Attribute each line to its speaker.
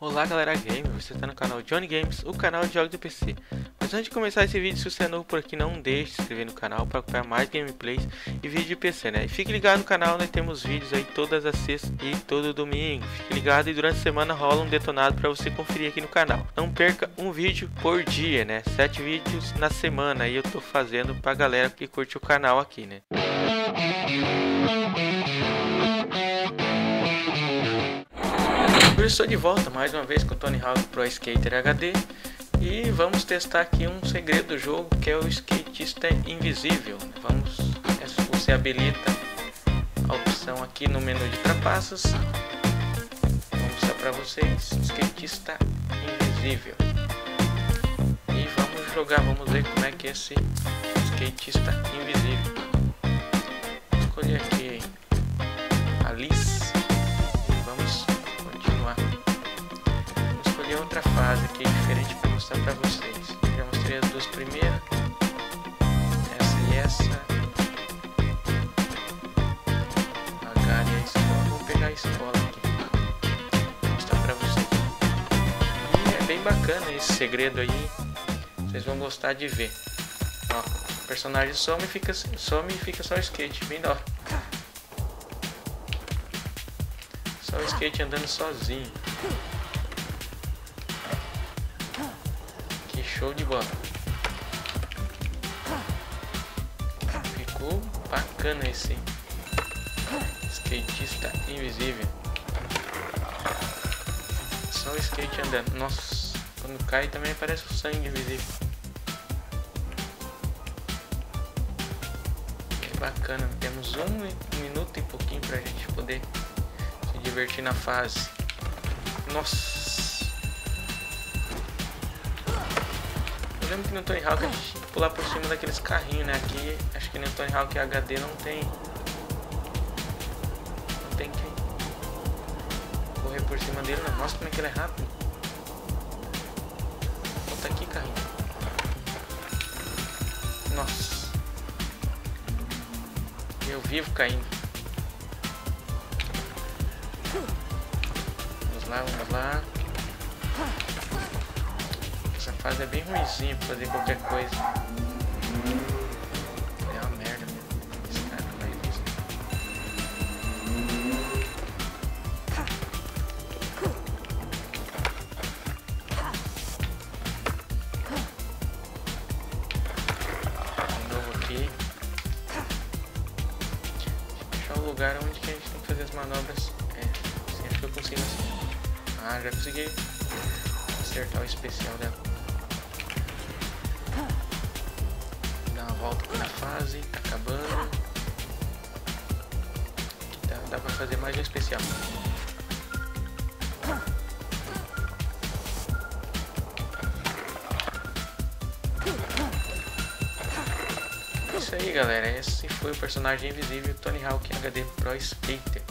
Speaker 1: Olá galera game, você está no canal Johnny Games, o canal de jogos do PC. Mas antes de começar esse vídeo, se você é novo por aqui, não deixe de se inscrever no canal para acompanhar mais gameplays e vídeos de PC, né? E fique ligado no canal, nós temos vídeos aí todas as sextas e todo domingo. Fique ligado e durante a semana rola um detonado para você conferir aqui no canal. Não perca um vídeo por dia, né? Sete vídeos na semana aí eu tô fazendo pra galera que curte o canal aqui, né? Estou de volta mais uma vez com o Tony Hawk Pro Skater HD e vamos testar aqui um segredo do jogo que é o skatista invisível. Vamos, você habilita a opção aqui no menu de trapaças. Vou mostrar para vocês, skatista invisível. E vamos jogar, vamos ver como é que é esse skatista invisível. Vou escolher aqui Alice fase aqui diferente para mostrar para vocês. Já mostrei as duas primeiras. Essa e essa. A Gary e a escola. Vou pegar a escola aqui. Vou mostrar para vocês. E é bem bacana esse segredo aí. Vocês vão gostar de ver. Ó, o personagem some e fica, some e fica só o skate. Bem da hora. Só o skate andando sozinho. Show de bola. Ficou bacana esse skatista invisível. Só o skate andando. Nossa, quando cai também parece o sangue invisível. Que bacana. Temos um minuto e pouquinho pra gente poder se divertir na fase. Nossa. Eu lembro que no Tony Hawk a gente tinha que pular por cima daqueles carrinhos, né? Aqui, acho que no Tony Hawk HD não tem... Não tem que correr por cima dele, não. Nossa, como é que ele é rápido. Volta aqui, carrinho. Nossa. Eu vivo caindo. Vamos lá, vamos lá fase é bem ruimzinho pra fazer qualquer coisa. É uma merda Esse cara não vai De novo aqui. Deixa o lugar onde que a gente tem que fazer as manobras. É, assim, acho que eu consigo assim. Ah, já consegui acertar o especial dela. Volta na fase, tá acabando. Dá, dá pra fazer mais um especial. É isso aí galera, esse foi o personagem invisível Tony Hawk HD Pro Skater.